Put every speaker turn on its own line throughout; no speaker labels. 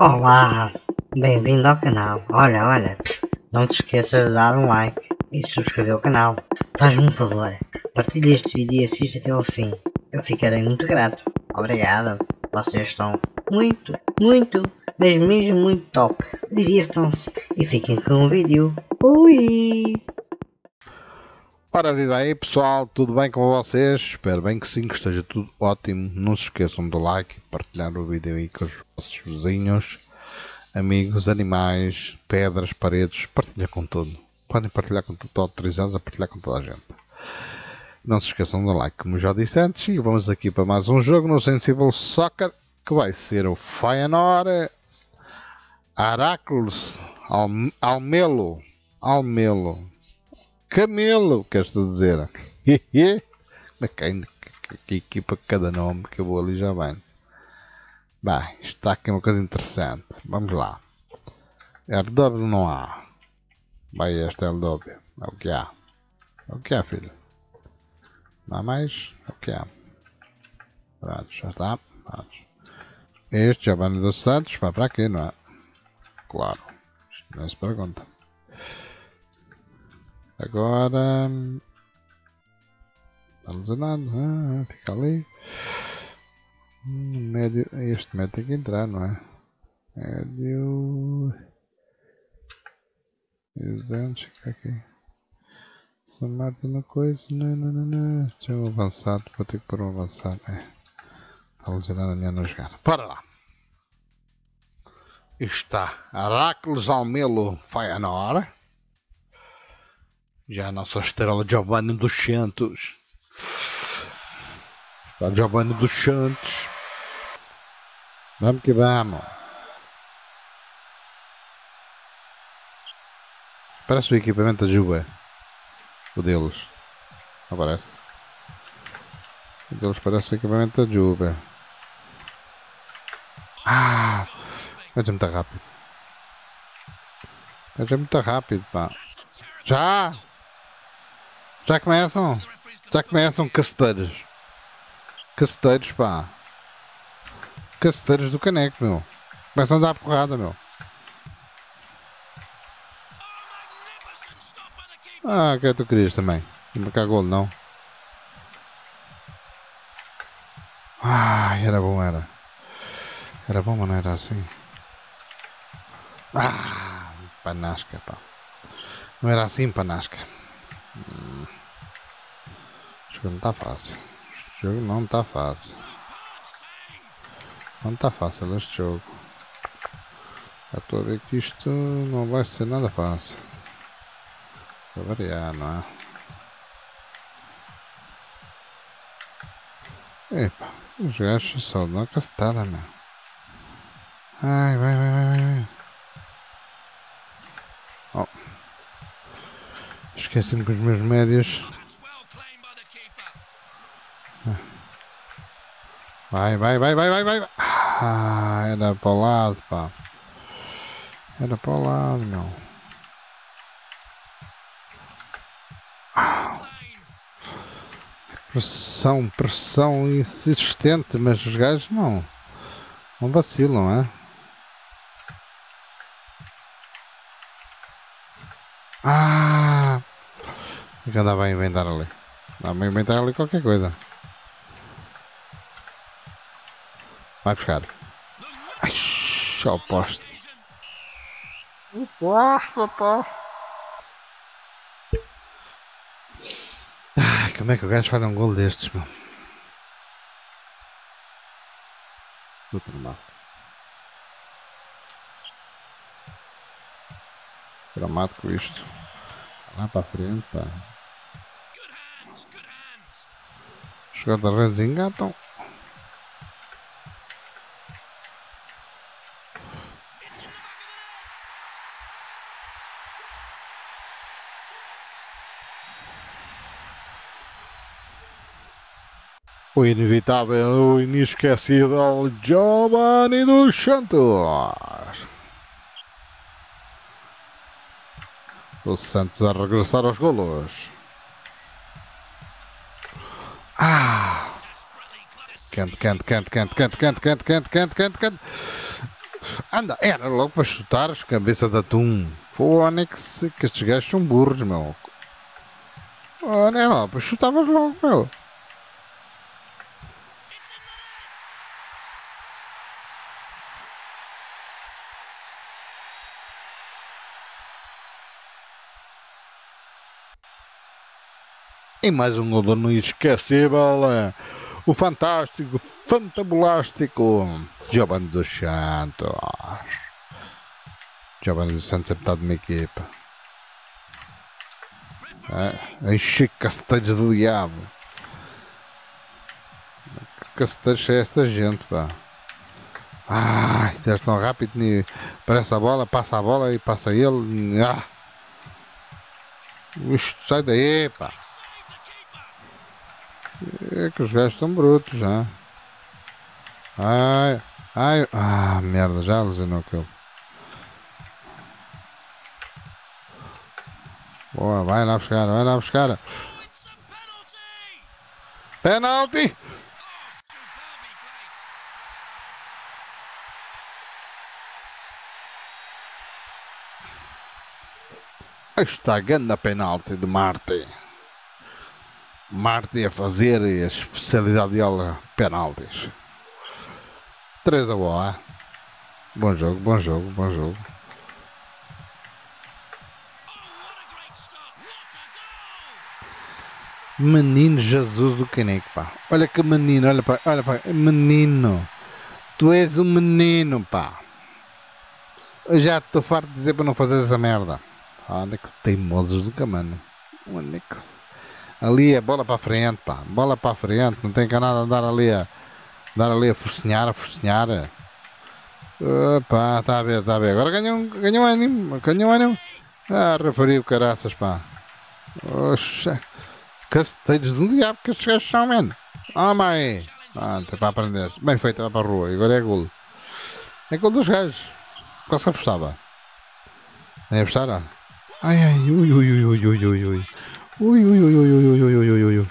Olá, bem-vindo ao canal. Olha, olha, não te esqueças de dar um like e subscrever o canal. Faz-me um favor, partilha este vídeo e assiste até ao fim. Eu ficarei muito grato. Obrigado. Vocês estão muito, muito, mesmo muito top. Divirtam-se e fiquem com o vídeo. Ui!
Ora viva aí pessoal, tudo bem com vocês? Espero bem que sim, que esteja tudo ótimo. Não se esqueçam do like, partilhar o vídeo aí com os vossos vizinhos, amigos, animais, pedras, paredes, partilha com tudo. Podem partilhar com tudo, autorizados a partilhar com toda a gente. Não se esqueçam do like, como já disse antes, e vamos aqui para mais um jogo no Sensible Soccer, que vai ser o Feyenoord Heracles Alm Almelo. Almelo. Camelo, queres dizer? Mas que, equipa cada nome que eu vou ali já bem. Bem, está aqui uma coisa interessante. Vamos lá. RW não há. Vai este LW. É o que há. É o que há, filho. Não há mais? É o que há. Pronto, já está. Pronto. Este Giovanni dos Santos vai para aqui, não é? Claro. Isto não se pergunta. Agora. Vamos a nada. Ah, fica ali. Hum, Médio. Este médio tem que entrar, não é? Médio. 200, fica aqui. São Marta na coisa. Não, não, não, não. Deixa eu avançar. Vou ter que pôr um avançar. É. Está alucinando a minha não jogar. Para lá. Está Heracles Almelo Feyenoord. Já a nossa estrela Giovanni dos Santos. Está Giovanni dos Santos. Vamos que vamos. Parece o equipamento da Juba. O deles. Não parece? O deles parece o equipamento da Juba. Ah! Mas é muito rápido. Mas é muito rápido, pá. Já! Já começam? Já começam caceteiros. Caceteiros, pá. Caceteiros do caneco, meu. Começam a dar porrada, meu. Ah, que é tu querias também. Não marcar golo, não. Ah, era bom, era. Era bom, mas não era assim. Ah, panasca, pá. Não era assim, panasca. Jogo não está fácil. Este jogo não está fácil. Não está fácil este jogo. Já estou a ver que isto não vai ser nada fácil. Para variar, não é? Epa, os gajos só dão castada, meu. Ai, vai, vai, vai, vai. Oh. Esqueci-me que os meus médios. Vai, vai, vai, vai, vai, vai. Ah, era para o lado, pá. Era para o lado, meu. Pressão, pressão insistente, mas os gajos não. Não vacilam, é? Ah! Que andava a inventar ali? Andava a inventar ali qualquer coisa. Vai buscar. Ai, só o poste. O poste, o poste. Ai, como é que o gajo faz um gol destes, meu? Do dramático. Dramático isto. Lá para a frente, pá. Os guarda-redes engatam. O inevitável, o inesquecível Giovanni dos Santos. O Santos a regressar aos golos. Ah! Quente, quente, quente, quente, quente, quente, quente, quente, quente, quente, quente. Anda, era logo para chutar as cabeça de atum. Fónix, que estes gajos são burros, meu. Ora, era lá, para chutavas logo, meu. E mais um gol no inesquecível. eh, O fantástico, fantabulástico Giovanni dos Santos. Giovanni dos Santos é metade de uma equipa. É, enche caceteiros do diabo. Que caceteiros é esta gente, pá? Ai, eles tão rápido. Parece a bola, passa a bola e passa ele. Ah. Isto sai daí, pá. É que os gajos estão brutos já. Ai, ai, ah, merda, já alucinou aquele. Boa, vai lá buscar, vai lá buscar.
Oh, it's a
penalti de Marte. Marte a fazer a especialidade dela, penaltis. 3 a boa. Bom jogo, bom jogo, bom jogo. Menino Jesus o caneco, pá. Olha que menino, olha pá, olha pá, menino. Tu és um menino, pá. Eu já estou farto de dizer para não fazer essa merda. Olha que teimosos do camano. Olha que... Ali é bola para frente, pá. Bola para frente. Não tem que nada andar ali a... Andar ali a focinhar, a focinhar. Opa, está a ver, está a ver. Agora ganhou, um- ganhou ânimo, ganhou ânimo. Ah, referiu caraças, pá. Oxa. Caceteiros do diabo que estes gajos são, mano. Ah, mãe. Ah, tem para aprender. Bem feito, vai para a rua. Agora é golo. É golo dos gajos. Qual se apostava? Nem apostar, ó. Ai, ai, ui, ui, ui, ui, ui, ui, ui. Ui, ui, ui, ui, ui, ui, ui, ui,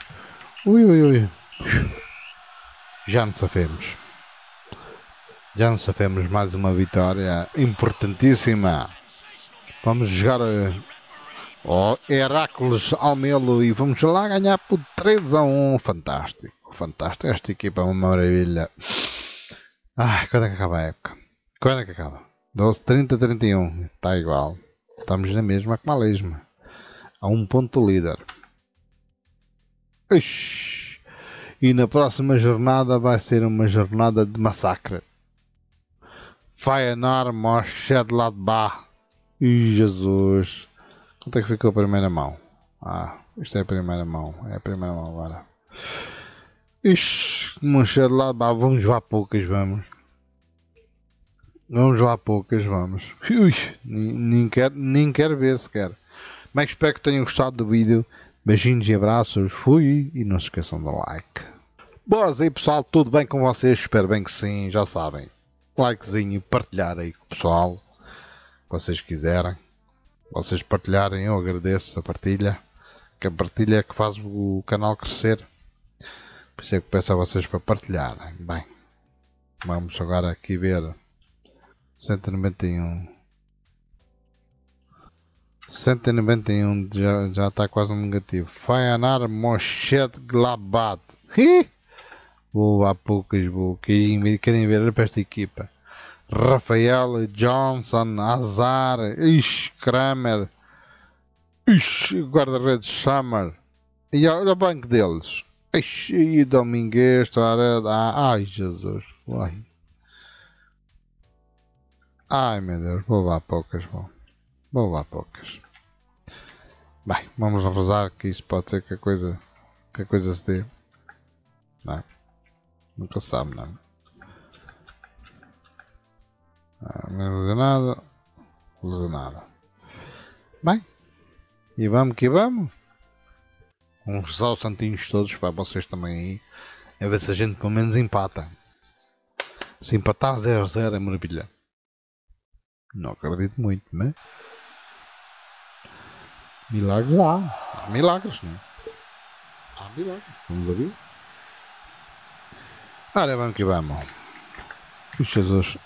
ui, ui, ui. Já nos safemos. Já nos safemos mais uma vitória importantíssima. Vamos jogar eh, ao Heracles Almelo e vamos lá ganhar por 3 a 1. Fantástico, fantástico. Esta equipa é uma maravilha. Ai, quando é que acaba a época? Quando é que acaba? 12, 30, 31. Está igual. Estamos na mesma que a lesma. A um ponto líder. Ixi. E na próxima jornada vai ser uma jornada de massacre. Feyenoord Mönchengladbach. Ih, Jesus. Quanto é que ficou a primeira mão? Ah, isto é a primeira mão. É a primeira mão agora. Ixi, Mönchengladbach. Vamos lá poucas, vamos. Vamos lá poucas, vamos. Ui, nem, nem, quero, nem quero ver sequer. Mas espero que tenham gostado do vídeo. Beijinhos e abraços. Fui. E não se esqueçam do like. Boas aí pessoal, tudo bem com vocês? Espero bem que sim, já sabem. Likezinho, partilhar aí com o pessoal. Vocês quiserem. Vocês partilharem, eu agradeço a partilha. Que a partilha é que faz o canal crescer. Por isso é que peço a vocês para partilharem. Bem, vamos agora aqui ver 191. 191 já, já está quase no negativo. Feyenoord Mönchengladbach. Hi! Vou a poucas, vou. Querem, ver para esta equipa. Rafael, Johnson, Azar, Ixi, Kramer, Ixi, guarda-redes Summer. E olha o banco deles. Ixi, e Domingues, Torres, ah, ai Jesus, ai. Meu Deus, vou lá poucas. Vou lá poucas. Bem, vamos rezar que isso pode ser que a coisa, que a coisa se dê. Não é? Nunca sabe, não é? Ah, não usa nada. Não usa nada. Bem, e vamos que vamos. Vamos rezar os santinhos todos para vocês também aí. A ver se a gente pelo menos empata. Se empatar 0-0 é maravilha. Não acredito muito, né? Milagres há. Há milagres, não é? Há milagres. Vamos ouvir? Ora, vamos que vamos. Jesus.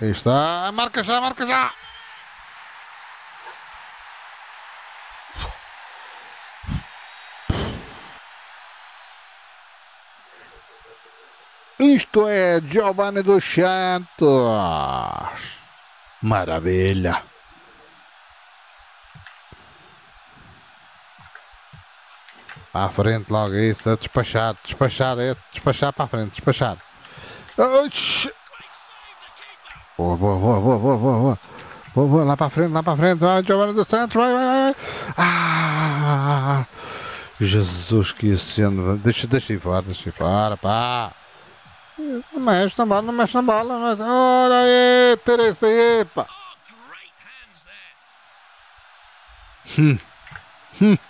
Aí está. Marca já, marca já. Isto é Giovanni dos Santos. Maravilha. Para a frente logo isso, a despachar, despachar, é despachar para a frente, despachar. Oxi. Boa, boa, boa, boa, boa, boa, boa. Boa, boa, lá para a frente, lá para a frente. Vai, Giovanni dos Santos, vai, vai, vai. Ah! Jesus, que cena. Deixa, deixa ir fora, deixa ir fora, pá. Não mexe na bola, não mexe na bola. Não mexe. Olha aí, Teresa pá.
Oh,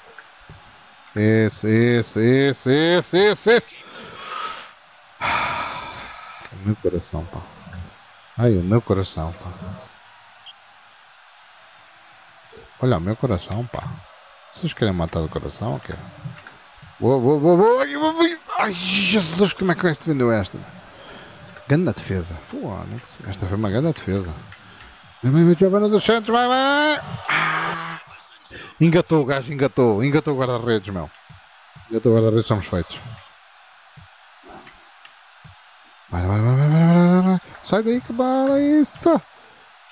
great hands there.
Esse, esse, esse, esse, esse, esse. O meu coração, pá. Ai, o meu coração, pá. Olha o meu coração, pá. Vocês querem matar o coração ou quê? Boa, boa, boa, boa. Ai, Jesus, como é que este vendeu esta? Grande defesa. Fónix. Esta foi uma grande defesa. Vai, vai, Giovanna dos Santos, vai, vai. Engatou o gajo, engatou. Engatou o guarda-redes, meu. Engatou o guarda-redes, somos feitos. Vai, vai, vai, vai, vai, vai. Sai daí que bala, isso.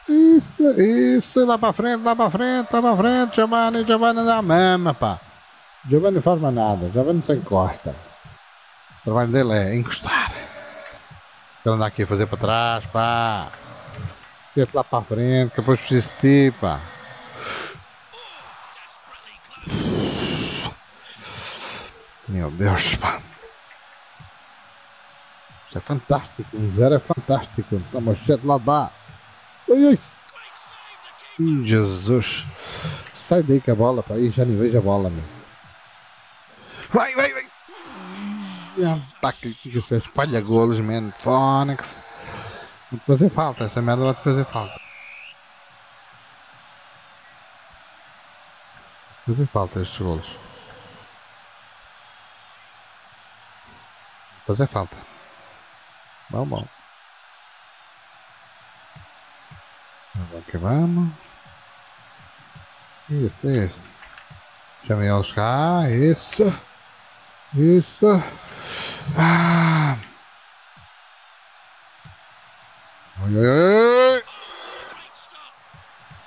Isso, isso, lá para frente, lá para frente, lá para frente, Giovanni, Giovanni dá mesmo, pá. Giovanni faz mais nada, Giovanni só encosta. O trabalho dele é encostar. Ele anda aqui a fazer para trás, pá. Tira lá para a frente, depois preciso de ti, pá. Meu Deus, pá. Isto é fantástico, um zero é fantástico. Estamos cheio de
the keeper.
Ih, Jesus. Sai daí com a bola, pá. Ih, já nem vejo a bola, meu. Vai, vai, vai. Pá, que, que isso é golos, man. Fónix. Vai-te fazer falta, essa merda vai-te fazer falta. Fazer falta estes golos. Fazer falta. Bom, bom. Vamos que vamos. Isso, isso. Chamei eles cá. Isso. Isso. Ah. Oi, oi, oi.
Great stop.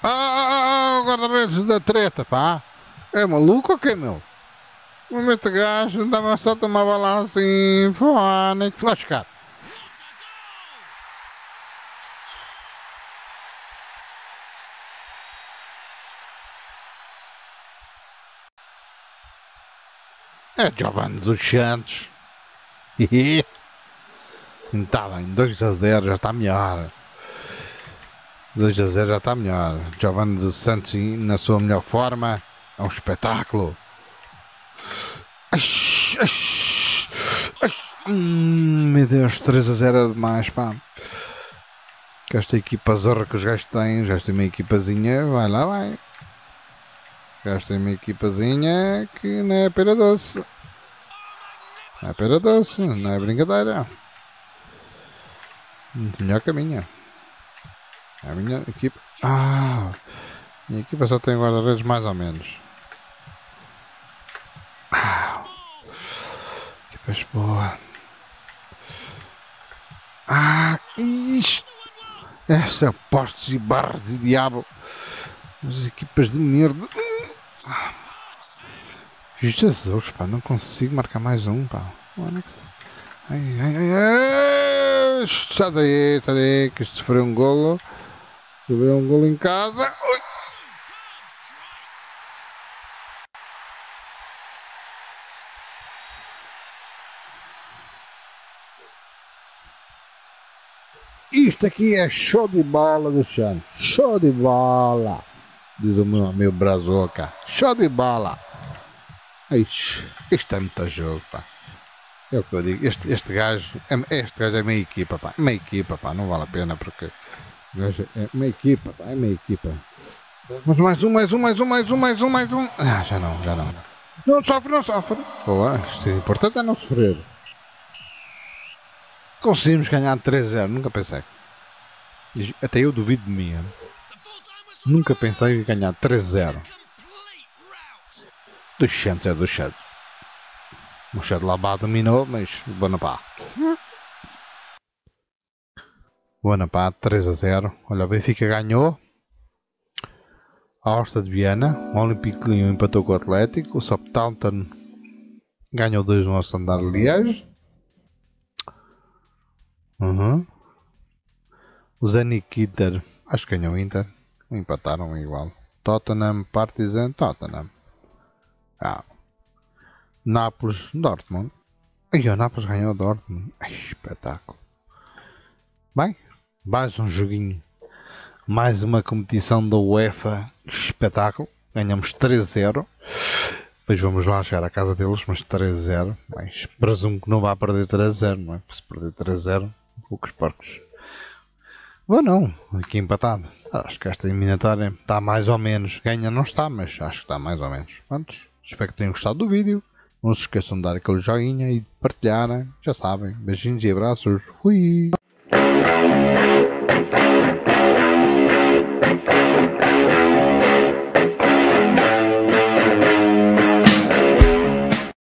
Ah, o guarda-redes da treta, pá. É maluco ou que, meu? O momento gajo, dá-me só tomar bola assim. Pô, nem que se
goal.
É Giovanni dos Santos. Está bem, 2 a 0 já está melhor. 2 a 0 já está melhor. Giovanni dos Santos na sua melhor forma. É um espetáculo. Hum, meu Deus, 3 a 0 é demais, pá. Que esta equipa zorra que os gajos têm, gajos têm uma equipazinha, vai lá, vai. Têm uma equipazinha que não é pera doce. Não é pera doce, não é brincadeira. Muito melhor que a minha. A minha equipa. Ah! Minha equipa só tem guarda-redes mais ou menos. Equipas boa. Ah! Ixi! Esta postes e barras e diabo. As equipas de merda. Ah. Jesus, pá, não consigo marcar mais um, pá. Onyx. Ai, ai, ai, ai. Sai daí, sai daí, que isto sofreu um golo. Sofreu um golo em casa. Isto aqui é show de bola do Santos. Show de bola. Diz o meu amigo Brazoca. Show de bola. Ixi, isto é muito jogo, pá. É o que eu digo. Este, este gajo, é, este gajo é meia equipa, pá. Meia equipa, pá. Não vale a pena porque gajo é meia equipa, pá. É meia equipa. Mas mais um, mais um, mais um, mais um, mais um, mais um. Ah, já não, já não. Não sofre, não sofre. Boa, isto é importante é não sofrer. Conseguimos ganhar 3-0, nunca pensei. Até eu duvido de mim.
whistle
Nunca pensei em ganhar 3-0.
complete rout.
Dos Santos é dos Santos. O Chad lá dominou, mas o Bonaparte. Bonaparte 3 a 0. Olha, o Benfica ganhou. A Horsta de Viana. O Olympique Lyon empatou com o Atlético. O Southampton ganhou 2 no Standard Liège. Uhum. O. Acho que ganhou o Inter. Empataram igual. Tottenham, Partizan, Tottenham. Ah. Nápoles, Dortmund. Ai, o Nápoles ganhou o Dortmund. Ai, espetáculo. Bem, mais um joguinho. Mais uma competição da UEFA. Espetáculo. Ganhamos 3-0. Depois vamos lá chegar à casa deles, mas 3-0. Mas presumo que não vai perder 3-0, não é? Se perder 3-0, poucos porcos. Ou não, aqui empatado. Acho que esta eliminatória está mais ou menos. Ganha não está, mas acho que está mais ou menos. Prontos, espero que tenham gostado do vídeo. Não se esqueçam de dar aquele joinha e de partilhar. Já sabem. Beijinhos e abraços. Fui!